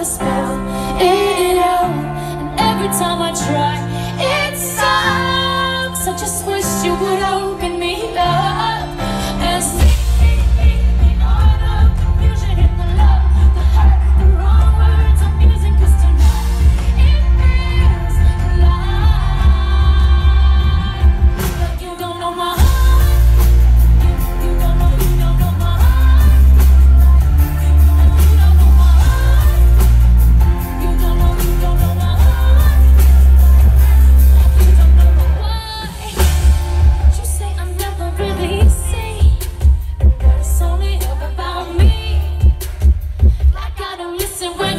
a spell in and out. And every time I try,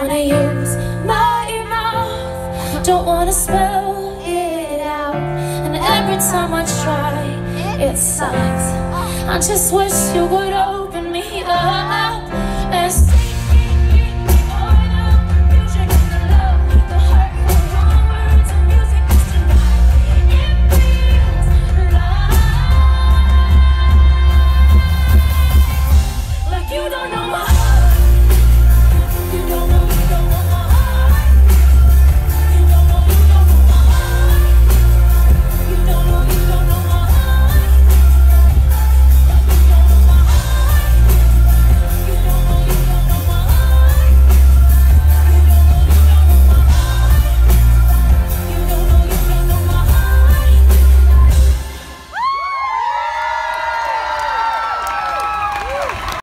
wanna use my mouth, don't wanna spell it out. And every time I try, it sucks. I just wish you would open me up.